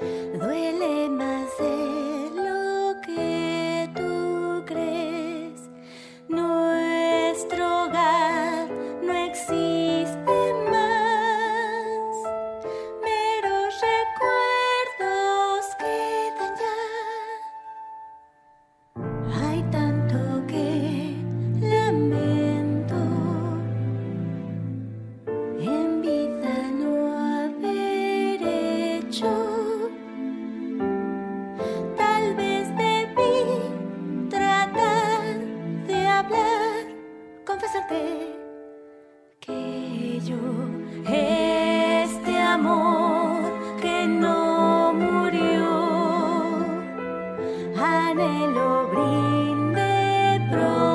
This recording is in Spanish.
The demostrarte que yo, este amor que no murió, anhelo brinde pronto.